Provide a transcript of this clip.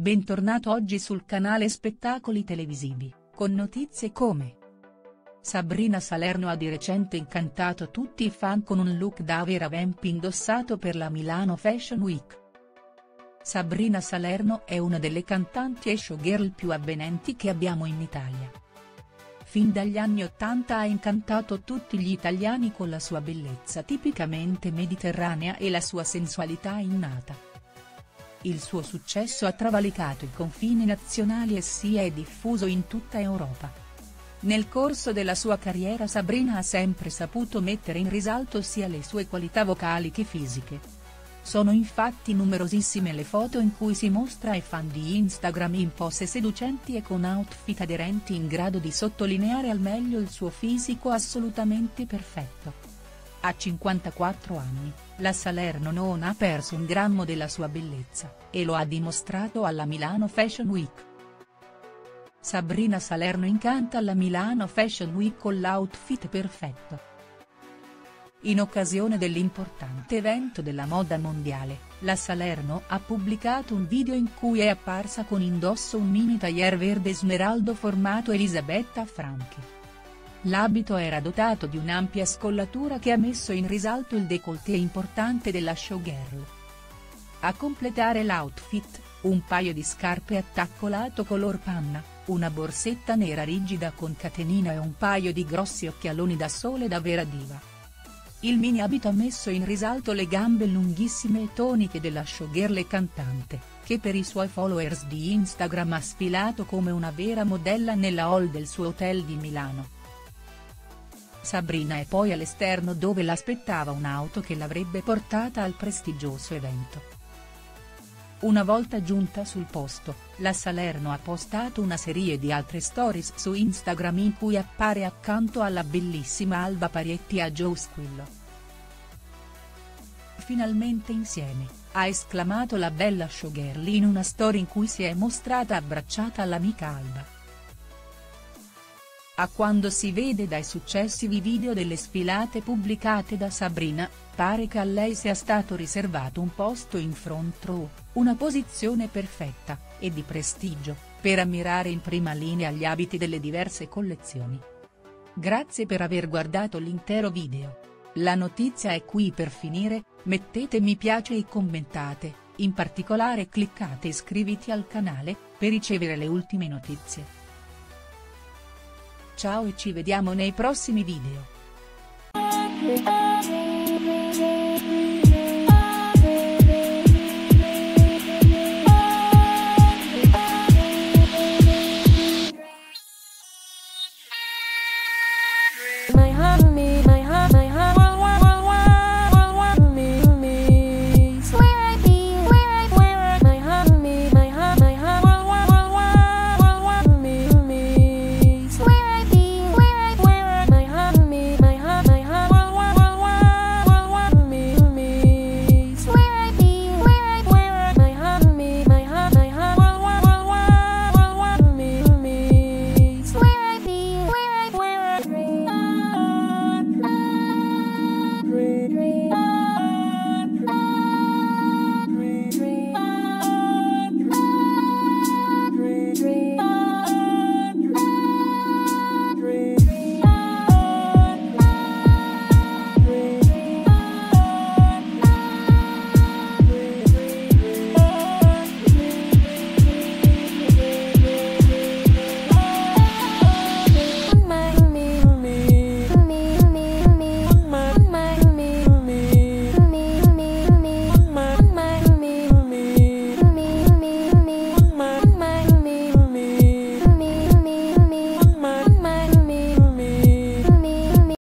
Bentornato oggi sul canale Spettacoli Televisivi, con notizie come Sabrina Salerno ha di recente incantato tutti i fan con un look da Vera Vamp indossato per la Milano Fashion Week. Sabrina Salerno è una delle cantanti e showgirl più avvenenti che abbiamo in Italia. Fin dagli anni Ottanta ha incantato tutti gli italiani con la sua bellezza tipicamente mediterranea e la sua sensualità innata. Il suo successo ha travalicato i confini nazionali e si è diffuso in tutta Europa. Nel corso della sua carriera Sabrina ha sempre saputo mettere in risalto sia le sue qualità vocali che fisiche. Sono infatti numerosissime le foto in cui si mostra ai fan di Instagram in pose seducenti e con outfit aderenti in grado di sottolineare al meglio il suo fisico assolutamente perfetto. A 54 anni, la Salerno non ha perso un grammo della sua bellezza, e lo ha dimostrato alla Milano Fashion Week. Sabrina Salerno incanta alla Milano Fashion Week con l'outfit perfetto. In occasione dell'importante evento della moda mondiale, la Salerno ha pubblicato un video in cui è apparsa con indosso un mini tailleur verde smeraldo formato Elisabetta Franchi. L'abito era dotato di un'ampia scollatura che ha messo in risalto il décolleté importante della showgirl. A completare l'outfit, un paio di scarpe attaccolato color panna, una borsetta nera rigida con catenina e un paio di grossi occhialoni da sole da vera diva. Il mini abito ha messo in risalto le gambe lunghissime e toniche della showgirl e cantante, che per i suoi followers di Instagram ha sfilato come una vera modella nella hall del suo hotel di Milano. Sabrina è poi all'esterno dove l'aspettava un'auto che l'avrebbe portata al prestigioso evento. Una volta giunta sul posto, la Salerno ha postato una serie di altre stories su Instagram in cui appare accanto alla bellissima Alba Parietti a Joe Squillo. Finalmente insieme, ha esclamato la bella showgirl in una storia in cui si è mostrata abbracciata all'amica Alba. A quando si vede dai successivi video delle sfilate pubblicate da Sabrina, pare che a lei sia stato riservato un posto in front row, una posizione perfetta, e di prestigio, per ammirare in prima linea gli abiti delle diverse collezioni. Grazie per aver guardato l'intero video. La notizia è qui per finire, mettete mi piace e commentate, in particolare cliccate iscriviti al canale, per ricevere le ultime notizie. Ciao e ci vediamo nei prossimi video. My heart